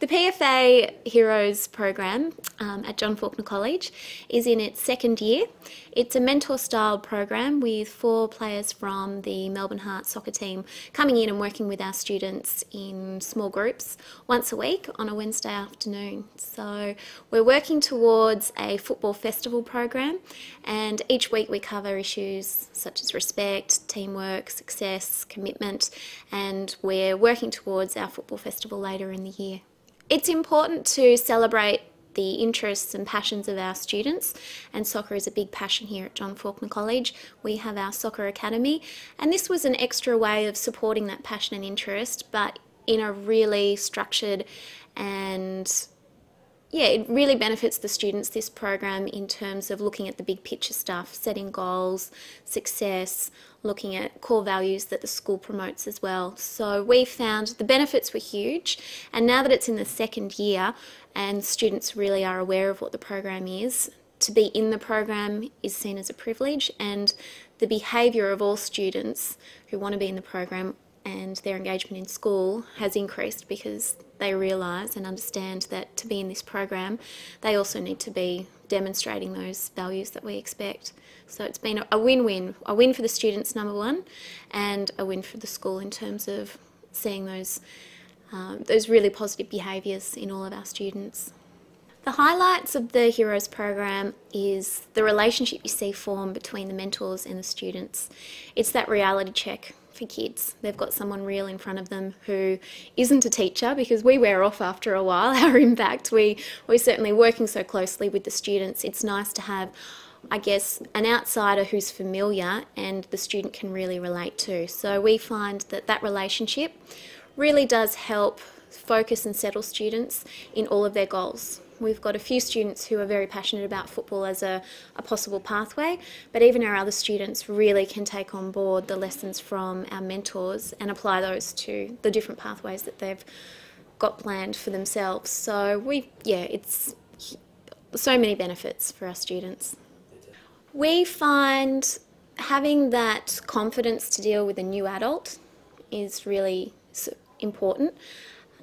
The PFA Heroes program um, at John Fawkner College is in its second year. It's a mentor style program with four players from the Melbourne Heart soccer team coming in and working with our students in small groups once a week on a Wednesday afternoon. So we're working towards a football festival program and each week we cover issues such as respect, teamwork, success, commitment and we're working towards our football festival later in the year. It's important to celebrate the interests and passions of our students, and soccer is a big passion here at John Fawkner College. We have our soccer academy, and this was an extra way of supporting that passion and interest, but in a really structured and yeah, it really benefits the students, this program, in terms of looking at the big picture stuff, setting goals, success, looking at core values that the school promotes as well. So we found the benefits were huge, and now that it's in the second year and students really are aware of what the program is, to be in the program is seen as a privilege, and the behaviour of all students who want to be in the program and their engagement in school has increased because they realise and understand that to be in this program, they also need to be demonstrating those values that we expect. So it's been a win-win, a win for the students, number one, and a win for the school in terms of seeing those, um, those really positive behaviours in all of our students. The highlights of the Heroes program is the relationship you see form between the mentors and the students. It's that reality check for kids. They've got someone real in front of them who isn't a teacher because we wear off after a while our impact. We, we're certainly working so closely with the students. It's nice to have, I guess, an outsider who's familiar and the student can really relate to. So we find that that relationship really does help focus and settle students in all of their goals. We've got a few students who are very passionate about football as a, a, possible pathway, but even our other students really can take on board the lessons from our mentors and apply those to the different pathways that they've got planned for themselves. So we, yeah, it's so many benefits for our students. We find having that confidence to deal with a new adult is really important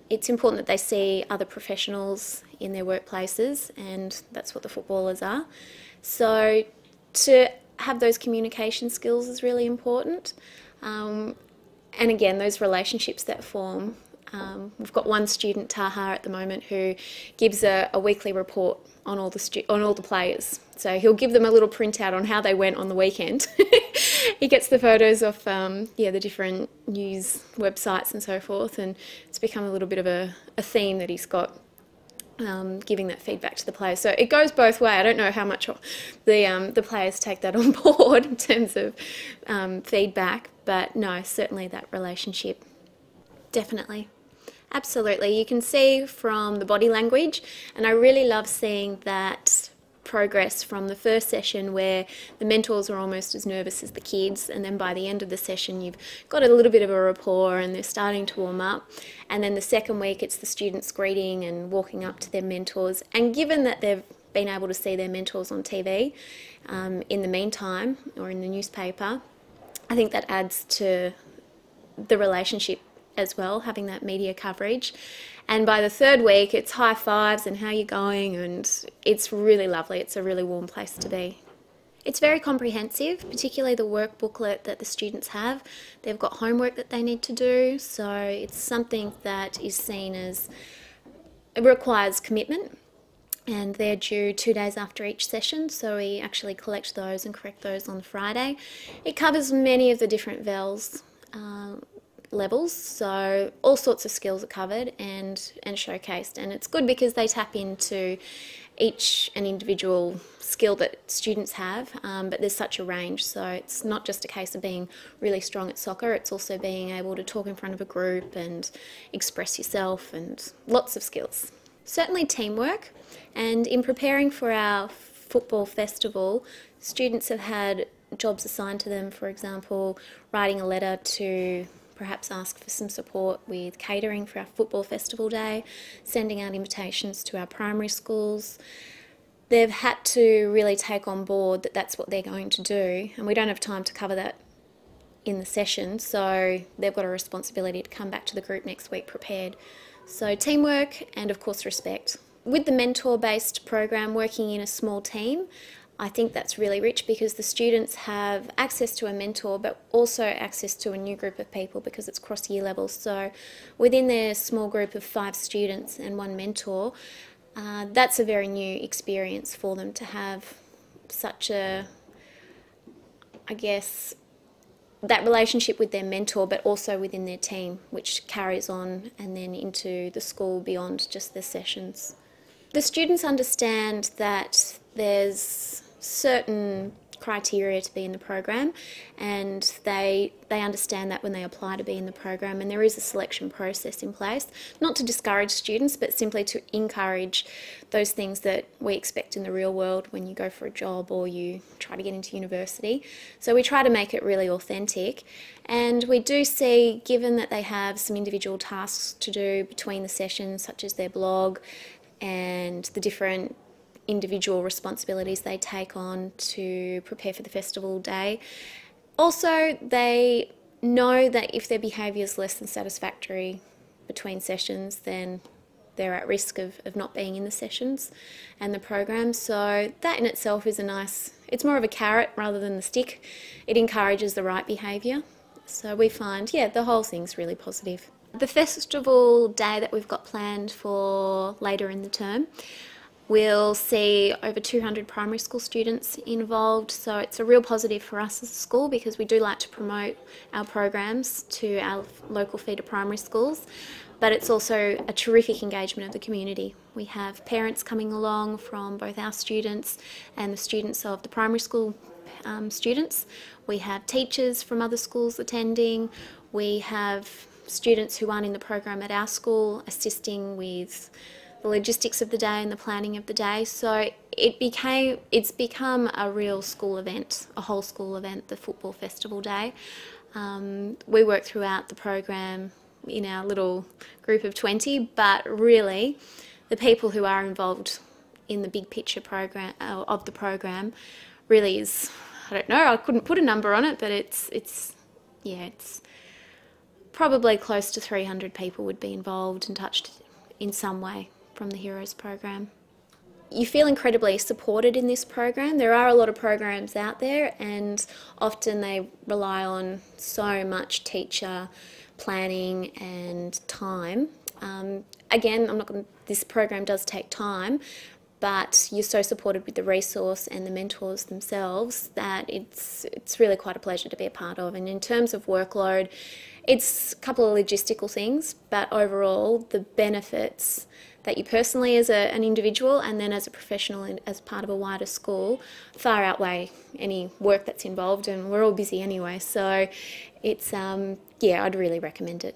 it's important that they see other professionals in their workplaces, and that's what the footballers are. So, to have those communication skills is really important. Um, and again, those relationships that form. Um, we've got one student, Taha, at the moment, who gives a, a weekly report on all the on all the players. So he'll give them a little printout on how they went on the weekend. he gets the photos of um, yeah the different news websites and so forth, and it's become a little bit of a, a theme that he's got. Um, giving that feedback to the players, so it goes both way. I don't know how much the um, the players take that on board in terms of um, feedback, but no, certainly that relationship, definitely. Absolutely. You can see from the body language, and I really love seeing that progress from the first session where the mentors are almost as nervous as the kids and then by the end of the session you've got a little bit of a rapport and they're starting to warm up. And then the second week it's the students greeting and walking up to their mentors. And given that they've been able to see their mentors on TV um, in the meantime or in the newspaper I think that adds to the relationship as well, having that media coverage. And by the third week, it's high fives and how you're going, and it's really lovely. It's a really warm place to be. It's very comprehensive, particularly the work booklet that the students have. They've got homework that they need to do, so it's something that is seen as it requires commitment and they're due two days after each session so we actually collect those and correct those on Friday. It covers many of the different VELs um, levels so all sorts of skills are covered and and showcased. And it's good because they tap into each an individual skill that students have um, but there's such a range. So it's not just a case of being really strong at soccer it's also being able to talk in front of a group and express yourself and lots of skills. Certainly teamwork and in preparing for our football festival students have had jobs assigned to them for example writing a letter to perhaps ask for some support with catering for our football festival day, sending out invitations to our primary schools. They've had to really take on board that that's what they're going to do, and we don't have time to cover that in the session, so they've got a responsibility to come back to the group next week prepared. So, teamwork and, of course, respect. With the mentor based program, working in a small team, I think that's really rich because the students have access to a mentor but also access to a new group of people because it's cross year levels. So, within their small group of five students and one mentor, uh, that's a very new experience for them to have such a, I guess, that relationship with their mentor, but also within their team, which carries on and then into the school beyond just the sessions. The students understand that there's certain criteria to be in the program and they they understand that when they apply to be in the program and there is a selection process in place not to discourage students but simply to encourage those things that we expect in the real world when you go for a job or you try to get into university. So we try to make it really authentic and we do see given that they have some individual tasks to do between the sessions such as their blog and the different individual responsibilities they take on to prepare for the festival day. Also, they know that if their behaviour is less than satisfactory between sessions, then they're at risk of, of not being in the sessions and the program. So that in itself is a nice, it's more of a carrot rather than the stick. It encourages the right behaviour. So we find, yeah, the whole thing's really positive. The festival day that we've got planned for later in the term We'll see over 200 primary school students involved, so it's a real positive for us as a school because we do like to promote our programs to our local feeder primary schools, but it's also a terrific engagement of the community. We have parents coming along from both our students and the students of the primary school um, students. We have teachers from other schools attending. We have students who aren't in the program at our school assisting with the logistics of the day and the planning of the day. So it became it's become a real school event, a whole school event, the football festival day. Um, we work throughout the program in our little group of 20, but really the people who are involved in the big picture program uh, of the program really is I don't know, I couldn't put a number on it, but it's it's yeah, it's probably close to 300 people would be involved and touched in some way from the Heroes program. You feel incredibly supported in this program. There are a lot of programs out there, and often they rely on so much teacher planning and time. Um, again, I'm not going. This program does take time, but you're so supported with the resource and the mentors themselves that it's it's really quite a pleasure to be a part of. And in terms of workload, it's a couple of logistical things, but overall the benefits that you personally as a, an individual and then as a professional and as part of a wider school far outweigh any work that's involved and we're all busy anyway so it's um, yeah I'd really recommend it.